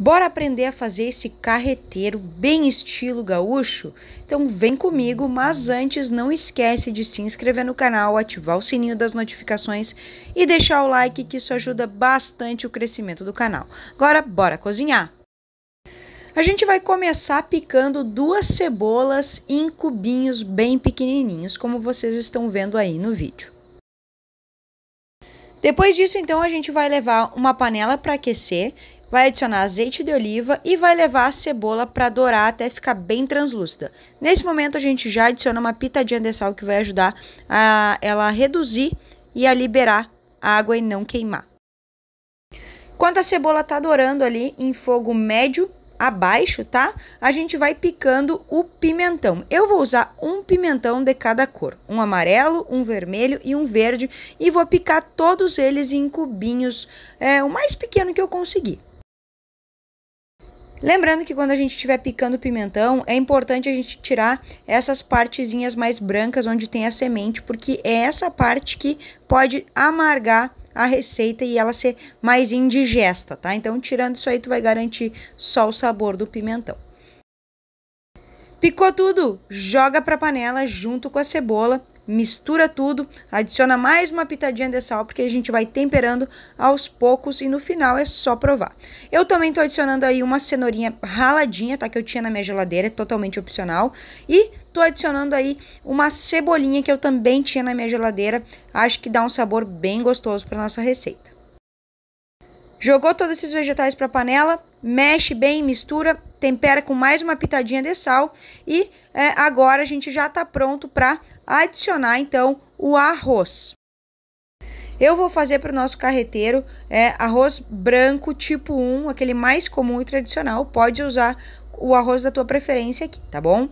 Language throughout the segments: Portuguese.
Bora aprender a fazer esse carreteiro bem estilo gaúcho? Então vem comigo, mas antes não esquece de se inscrever no canal, ativar o sininho das notificações e deixar o like que isso ajuda bastante o crescimento do canal. Agora bora cozinhar! A gente vai começar picando duas cebolas em cubinhos bem pequenininhos, como vocês estão vendo aí no vídeo. Depois disso, então, a gente vai levar uma panela para aquecer vai adicionar azeite de oliva e vai levar a cebola para dourar até ficar bem translúcida. Nesse momento a gente já adiciona uma pitadinha de sal que vai ajudar a ela a reduzir e a liberar a água e não queimar. Enquanto a cebola está dourando ali em fogo médio abaixo, tá? A gente vai picando o pimentão. Eu vou usar um pimentão de cada cor, um amarelo, um vermelho e um verde, e vou picar todos eles em cubinhos, é, o mais pequeno que eu conseguir. Lembrando que quando a gente estiver picando pimentão, é importante a gente tirar essas partezinhas mais brancas onde tem a semente, porque é essa parte que pode amargar a receita e ela ser mais indigesta, tá? Então, tirando isso aí, tu vai garantir só o sabor do pimentão. Picou tudo, joga para a panela junto com a cebola, mistura tudo, adiciona mais uma pitadinha de sal porque a gente vai temperando aos poucos e no final é só provar. Eu também tô adicionando aí uma cenourinha raladinha, tá? Que eu tinha na minha geladeira, é totalmente opcional. E tô adicionando aí uma cebolinha que eu também tinha na minha geladeira, acho que dá um sabor bem gostoso para nossa receita. Jogou todos esses vegetais para a panela, mexe bem, mistura, tempera com mais uma pitadinha de sal e é, agora a gente já está pronto para adicionar então o arroz. Eu vou fazer para o nosso carreteiro é, arroz branco tipo 1, aquele mais comum e tradicional. Pode usar o arroz da tua preferência aqui, tá bom?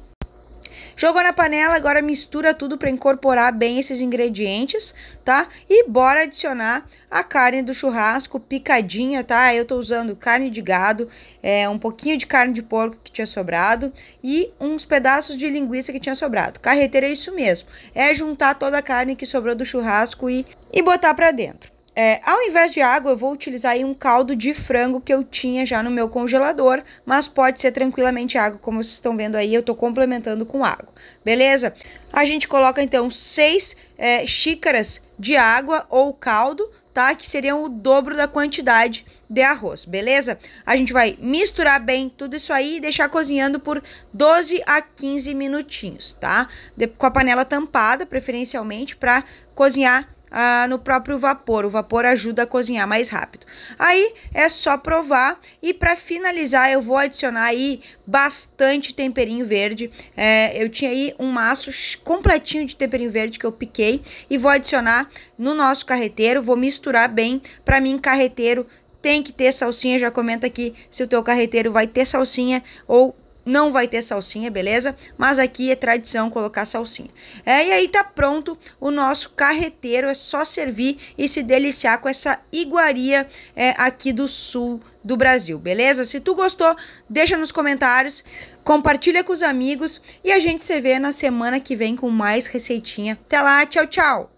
Jogou na panela, agora mistura tudo para incorporar bem esses ingredientes, tá? E bora adicionar a carne do churrasco picadinha, tá? Eu tô usando carne de gado, é, um pouquinho de carne de porco que tinha sobrado e uns pedaços de linguiça que tinha sobrado. Carreteira é isso mesmo, é juntar toda a carne que sobrou do churrasco e, e botar para dentro. É, ao invés de água, eu vou utilizar um caldo de frango que eu tinha já no meu congelador, mas pode ser tranquilamente água, como vocês estão vendo aí, eu tô complementando com água, beleza? A gente coloca então seis é, xícaras de água ou caldo, tá? Que seriam o dobro da quantidade de arroz, beleza? A gente vai misturar bem tudo isso aí e deixar cozinhando por 12 a 15 minutinhos, tá? De, com a panela tampada, preferencialmente, para cozinhar ah, no próprio vapor. O vapor ajuda a cozinhar mais rápido. Aí é só provar e para finalizar eu vou adicionar aí bastante temperinho verde. É, eu tinha aí um maço completinho de temperinho verde que eu piquei e vou adicionar no nosso carreteiro. Vou misturar bem. Para mim carreteiro tem que ter salsinha. Já comenta aqui se o teu carreteiro vai ter salsinha ou não vai ter salsinha, beleza? Mas aqui é tradição colocar salsinha. É, e aí tá pronto o nosso carreteiro, é só servir e se deliciar com essa iguaria é, aqui do sul do Brasil, beleza? Se tu gostou, deixa nos comentários, compartilha com os amigos e a gente se vê na semana que vem com mais receitinha. Até lá, tchau, tchau!